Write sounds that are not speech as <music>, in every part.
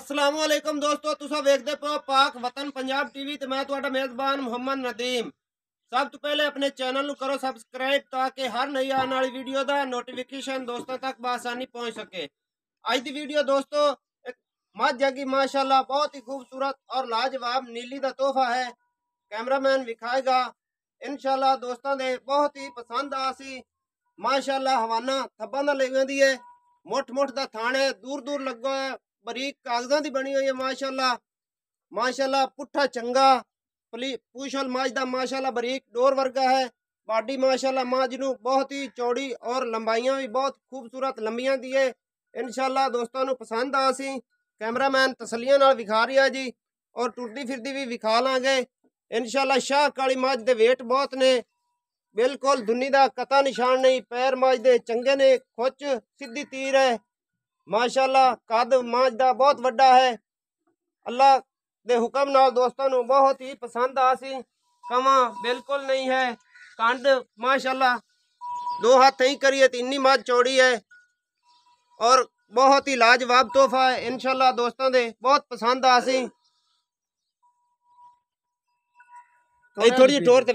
ਅਸਲਾਮ ਵਾਲੇਕਮ ਦੋਸਤੋ ਤੁਸੀਂ ਵੇਖਦੇ ਪਏ ਹੋ ਪਾਕ ਵਤਨ ਪੰਜਾਬ ਟੀਵੀ ਤੇ ਮੈਂ ਤੁਹਾਡਾ ਮੇਜ਼ਬਾਨ ਮੁਹੰਮਦ ਨਦੀਮ ਸਭ ਤੋਂ ਪਹਿਲੇ ਆਪਣੇ ਚੈਨਲ ਨੂੰ ਕਰੋ ਸਬਸਕ੍ਰਾਈਬ ਤਾਂ ਕਿ ਹਰ ਨਈ ਆਉਣ ਵਾਲੀ ਵੀਡੀਓ ਦਾ ਨੋਟੀਫਿਕੇਸ਼ਨ ਦੋਸਤਾਂ ਤੱਕ ਬਾਸਾਨੀ ਪਹੁੰਚ ਸਕੇ ਅੱਜ ਦੀ ਵੀਡੀਓ ਦੋਸਤੋ ਇੱਕ ਮੱਝ ਹੈਗੀ ਮਾਸ਼ਾਅੱਲਾ ਬਹੁਤ ਹੀ ਖੂਬਸੂਰਤ ਔਰ ਲਾਜਵਾਬ ਨੀਲੀ ਦਾ ਤੋਹਫਾ ਹੈ ਕੈਮਰਾਮੈਨ ਵਿਖਾਏਗਾ ਇਨਸ਼ਾਅੱਲਾ ਦੋਸਤਾਂ ਦੇ ਬਹੁਤ ਹੀ ਪਸੰਦ ਆ ਸੀ ਮਾਸ਼ਾਅੱਲਾ ਹਵਾਨਾ ਥੱਬਾਂ ਦਾ ਲੈ ਜਾਂਦੀ ਹੈ ਮੁੱਠ ਮੁੱਠ ਦਾ ਥਾਣੇ ਦੂਰ ਦੂਰ ਲੱਗਾ ਹੈ ਬਰੀਕ ਕਾਗਜ਼ਾਂ ਦੀ ਬਣੀ ਹੋਈ ਹੈ, ਮਾਸ਼ਾਅੱਲਾ ਮਾਸ਼ਾਅੱਲਾ, ਪੁੱਠਾ ਚੰਗਾ, ਪਲੀ ਪੂਸ਼ਲ ਮਾਝ ਦਾ, ਮਾਸ਼ਾਅੱਲਾ, ਬਰੀਕ ਡੋਰ ਵਰਗਾ ਹੈ, ਬਾਡੀ, ਮਾਸ਼ਾਅੱਲਾ, ਮਾਝ ਨੂੰ ਬਹੁਤ ਹੀ ਚੌੜੀ ਔਰ ਲੰਬਾਈਆਂ ਵੀ ਬਹੁਤ ਖੂਬਸੂਰਤ, ਲੰਬੀਆਂ ਦੀ ਹੈ, ਇਨਸ਼ਾਅੱਲਾ ਦੋਸਤਾਂ ਨੂੰ ਪਸੰਦ ਆ ਸੀ ਕੈਮਰਾਮੈਨ ਤਸੱਲੀਆਂ ਨਾਲ ਵਿਖਾ ਰਿਹਾ ਜੀ, ਔਰ ਟੁੱਟਦੀ ਫਿਰਦੀ ਵੀ ਵਿਖਾ ਲਾਂਗੇ, ਇਨਸ਼ਾਅੱਲਾ ਸ਼ਾਹ ਕਾਲੀ ਮਾਝ ਦੇ weight ਬਹੁਤ ਨੇ, ਬਿਲਕੁਲ ਦੁਨੀ ਦਾ ਕਤਾ ਨਿਸ਼ਾਨ ਨਹੀਂ, ਪੈਰ ਮਾਝ ਦੇ ਚੰਗੇ ਨੇ, ਖੁੱਚ ਸਿੱਧੀ ਤੀਰ ਹੈ ਮਾਸ਼ਾਅੱਲਾ ਕੱਦ ਮਾਝ ਦਾ ਬਹੁਤ ਵੱਡਾ ਹੈ ਅੱਲਾ ਦੇ ਹੁਕਮ ਨਾਲ ਦੋਸਤਾਂ ਨੂੰ ਬਹੁਤ ਹੀ ਪਸੰਦ ਆ ਸੀ ਕਵਾਂ ਬਿਲਕੁਲ ਨਹੀਂ ਹੈ ਕੰਡ ਮਾਸ਼ਾਅੱਲਾ ਦੋ ਹੱਥ ਹੀ ਕਰੀਏ ਤੇ ਇੰਨੀ ਮਾਝ ਚੌੜੀ ਹੈ ਔਰ ਬਹੁਤ ਹੀ ਲਾਜਵਾਬ ਤੋਹਫਾ ਹੈ ਇਨਸ਼ਾਅੱਲਾ ਦੋਸਤਾਂ ਦੇ ਬਹੁਤ ਪਸੰਦ ਆ ਸੀ ਇਹ ਥੋੜੀ ਜਿਹੀ ਟੋਰ ਤੇ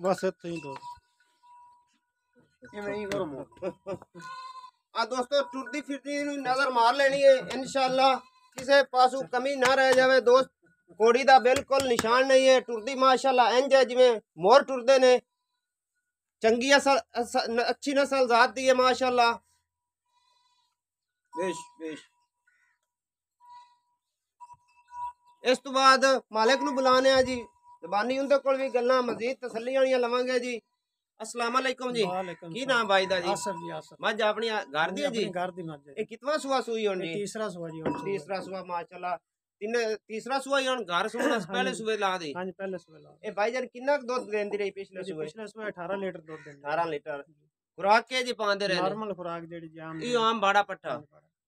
बस इतना ही तो। दोस्त आ दोस्तों, टूटी फिरदी नज़र मार लेनी है इनशाला किसी पास कमी ना रह जाए दोस्त। घोड़ी का बिल्कुल निशान नहीं है, टूटी माशाला इंज है जिमें मोर टूटते ने। चंगी असल अच्छी नसल जात दी है माशाला बेश बेश। इस तू बाद मालिक बुलाने जी। ਜ਼ਬਾਨੀ ਉਹਦੇ ਕੋਲ ਵੀ ਗੱਲਾਂ ਮਜ਼ੀਦ ਤਸੱਲੀ ਵਾਲੀਆਂ ਲਵਾਂਗੇ ਜੀ। ਅਸਲਾਮ ਅਲੈਕੁਮ ਜੀ। ਕੀ ਨਾਮ ਬਾਈ ਦਾ ਜੀ? ਆਸਫ ਜੀ ਆਸਫ ਮੱਝ ਆਪਣੀ ਘਰ ਦੀ ਹੈ ਜੀ? ਘਰ ਦੀ ਮੱਝ ਇਹ ਕਿਤਵਾ ਸੁਆ ਸੂਈ ਹੁਣ? ਜੀ ਤੀਸਰਾ ਸਵਾ ਜੀ ਹੁਣ। ਤੀਸਰਾ ਸੁਆ ਮਾਸ਼ਾਅੱਲਾ। ਤਿੰਨ ਤੀਸਰਾ ਸੁਆ ਹੀ ਹੁਣ ਘਰ ਸੁਣਾ <coughs> ਪਹਿਲੇ। ਸੂਏ ਲਾ ਦੇ। ਹਾਂਜੀ ਪਹਿਲੇ ਸਵੇ ਲਾ ਇਹ ਭਾਈ ਜਾਨ ਕਿੰਨਾ ਕੁ ਦੁੱਧ ਦਿੰਦੀ ਰਹੀ ਪਿਛਲੇ ਸੂਏ? ਪਿਛਲੇ ਸਵੇ 18 ਲੀਟਰ ਦੁੱਧ ਦਿੰਦੇ 18 ਲੀਟਰ। ਖੁਰਾਕ ਕੇ ਜੀ ਪਾਉਂਦੇ ਰਹੇ ਨਾਰਮਲ ਖੁਰਾਕ ਜਿਹੜੀ ਜਾਮ ਇਹ ਆਮ ਬਾੜਾ ਪੱਠਾ।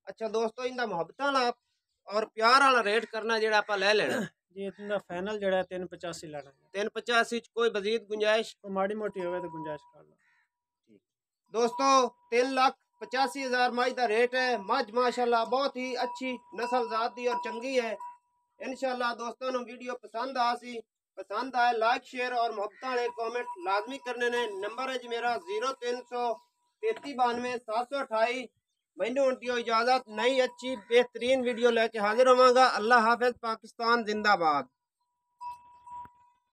ਅੱਛਾ ਦੋਸਤੋ ਇਹਦਾ ਮੁਹੱਬਤਾਂ ਵਾਲਾ ਔਰ ਪਿਆਰ ਵਾਲਾ ਰੇਟ ਕਰਨਾ ਜਿਹੜਾ ਆਪਾਂ ਲੈ ਲੈਣਾ। ਜੀ ਇਹਦਾ ਫਾਈਨਲ ਜਿਹੜਾ ਹੈ 385 ਲੈਣਾ ਹੈ 385 ਚ ਕੋਈ ਮਜ਼ੀਦ ਗੁੰਜਾਇਸ਼ ਕੋਈ ਮਾੜੀ ਮੋਟੀ ਹੋਵੇ ਤਾਂ ਗੁੰਜਾਇਸ਼ ਕਰ ਲਓ ਦੋਸਤੋ 3 ਲੱਖ 85 ਹਜ਼ਾਰ ਮੱਝ ਦਾ ਰੇਟ ਹੈ ਮੱਝ ਮਾਸ਼ਾਅੱਲਾ ਬਹੁਤ ਹੀ ਅੱਛੀ ਨਸਲ ਜ਼ਾਤ ਦੀ ਔਰ ਚੰਗੀ ਹੈ ਇਨਸ਼ਾਅੱਲਾ ਦੋਸਤੋਂ ਨੂੰ ਵੀਡੀਓ ਪਸੰਦ ਆ ਸੀ ਪਸੰਦ ਆਏ ਲਾਈਕ ਸ਼ੇਅਰ ਔਰ ਮੁਹੱਬਤਾਂ ਵਾਲੇ ਕਮੈਂਟ ਲਾਜ਼ਮੀ ਕਰਨੇ ਨੇ ਨੰਬਰ ਹੈ ਜੀ ਮੇਰਾ 0300 3392 728 ਮੈਨੂੰ मैंने उनकी इजाज़त नई अच्छी बेहतरीन वीडियो लेके हाजिर होगा अल्लाह हाफिज़ पाकिस्तान जिंदाबाद।